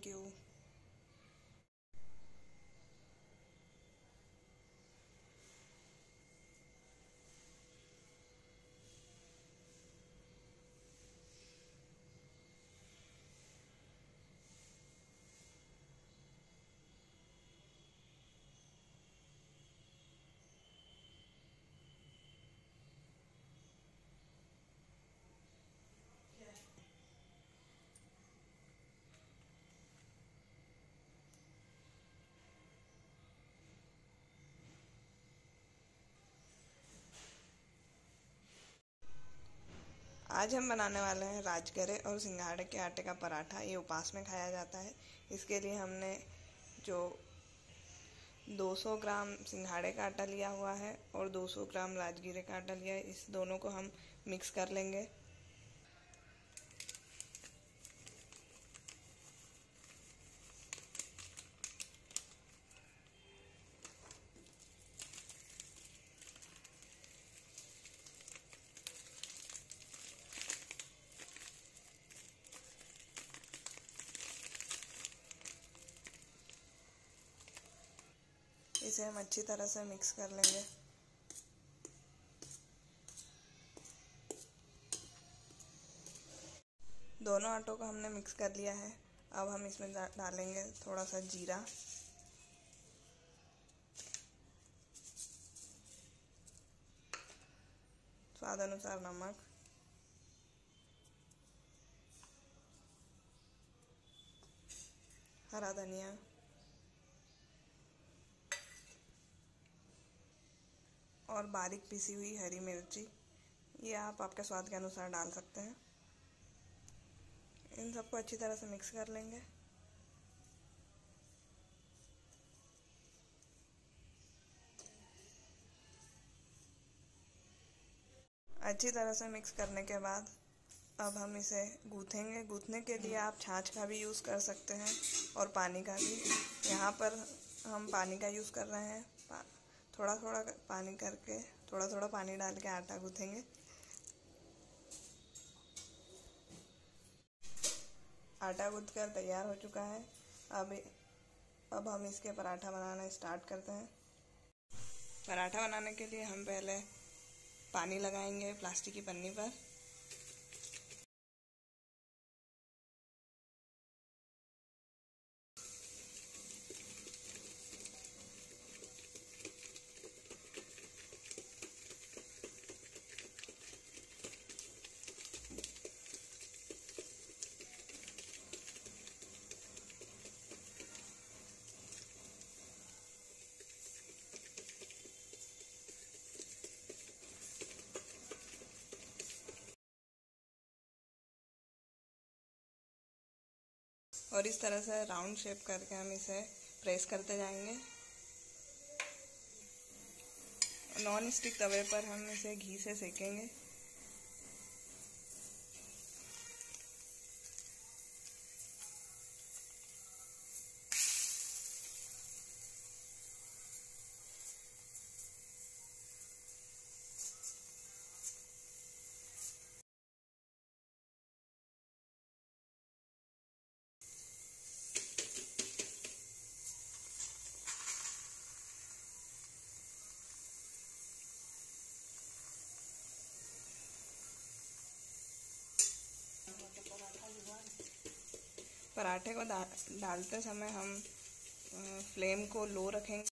Thank you आज हम बनाने वाले हैं राजगरे और सिंघाड़े के आटे का पराठा। ये उपास में खाया जाता है। इसके लिए हमने जो 200 ग्राम सिंघाड़े का आटा लिया हुआ है और 200 ग्राम राजगीरे का आटा लिया है। इस दोनों को हम मिक्स कर लेंगे। इसे हम अच्छी तरह से मिक्स कर लेंगे। दोनों आटों को हमने मिक्स कर लिया है। अब हम इसमें डालेंगे थोड़ा सा जीरा। स्वाद अनुसार नमक। हरा धनिया। बारीक पिसी हुई हरी मिर्ची, ये आप आपके स्वाद के अनुसार डाल सकते हैं। इन सबको अच्छी तरह से मिक्स कर लेंगे। अच्छी तरह से मिक्स करने के बाद अब हम इसे गूँथेंगे। गूँथने के लिए आप छाछ का भी यूज़ कर सकते हैं और पानी का भी। यहाँ पर हम पानी का यूज़ कर रहे हैं। थोड़ा थोड़ा पानी करके थोड़ा थोड़ा पानी डाल के आटा गूँथेंगे। आटा गूँथ कर तैयार हो चुका है। अब अब हम इसके पराठा बनाना स्टार्ट करते हैं। पराठा बनाने के लिए हम पहले पानी लगाएँगे प्लास्टिक की पन्नी पर। और इस तरह से राउंड शेप करके हम इसे प्रेस करते जाएँगे। नॉन स्टिक तवे पर हम इसे घी से सेकेंगे। पराठे को डालते समय हम फ्लेम को लो रखेंगे।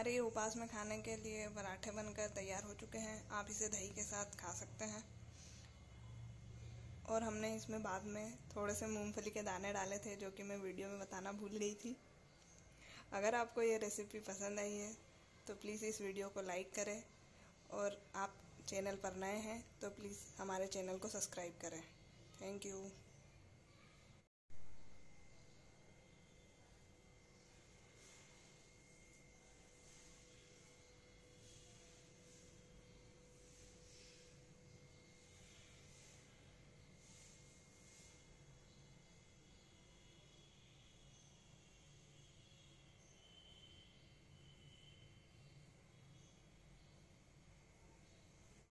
हमारे उपास में खाने के लिए पराठे बनकर तैयार हो चुके हैं। आप इसे दही के साथ खा सकते हैं। और हमने इसमें बाद में थोड़े से मूंगफली के दाने डाले थे, जो कि मैं वीडियो में बताना भूल गई थी। अगर आपको ये रेसिपी पसंद आई है तो प्लीज़ इस वीडियो को लाइक करें। और आप चैनल पर नए हैं तो प्लीज़ हमारे चैनल को सब्सक्राइब करें। Thank you